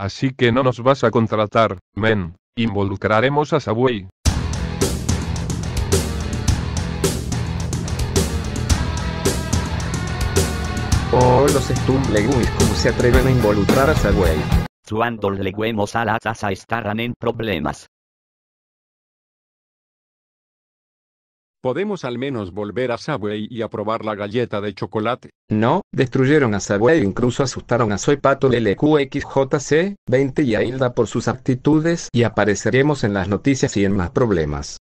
Así que no nos vas a contratar, men. Involucraremos a Subway. Oh, los Stumbleguys, ¿cómo se atreven a involucrar a Subway? Cuando lleguemos a la casa estarán en problemas. Podemos al menos volver a Subway y a probar la galleta de chocolate. No, destruyeron a Subway e incluso asustaron a Soy Pato LQXJC 20 y a Hilda por sus actitudes y apareceremos en las noticias y en más problemas.